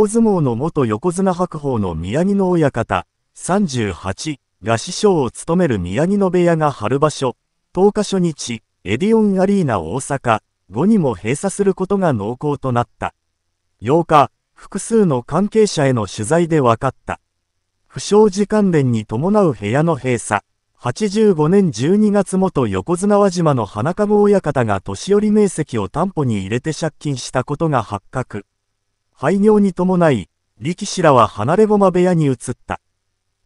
大相撲の元横綱白鵬の宮城野親方、38が師匠を務める宮城野部屋が春場所、10日初日、エディオンアリーナ大阪5にも閉鎖することが濃厚となった。8日、複数の関係者への取材で分かった。不祥事関連に伴う部屋の閉鎖。85年12月元横綱輪島の花籠親方が年寄り名跡を担保に入れて借金したことが発覚。廃業に伴い、力士らは離れ駒部屋に移った。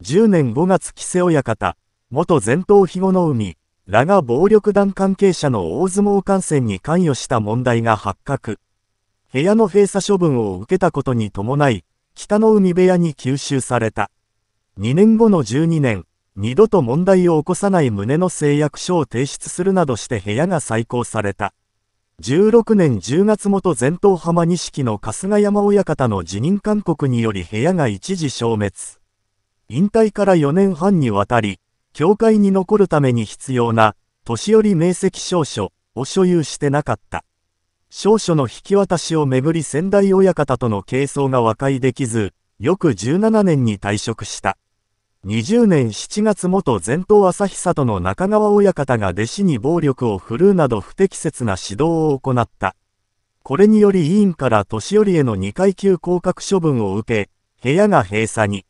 10年5月木瀬親方、元前頭肥後の海、らが暴力団関係者の大相撲観戦に関与した問題が発覚。部屋の閉鎖処分を受けたことに伴い、北の海部屋に吸収された。2年後の12年、二度と問題を起こさない旨の誓約書を提出するなどして部屋が再興された。16年10月元前頭浜錦の春日山親方の辞任勧告により部屋が一時消滅。引退から4年半にわたり、教会に残るために必要な、年寄り名跡証書を所有してなかった。証書の引き渡しをめぐり仙台親方との係争が和解できず、翌17年に退職した。20年7月元前頭朝日里の中川親方が弟子に暴力を振るうなど不適切な指導を行った。これにより委員から年寄りへの2階級降格処分を受け、部屋が閉鎖に。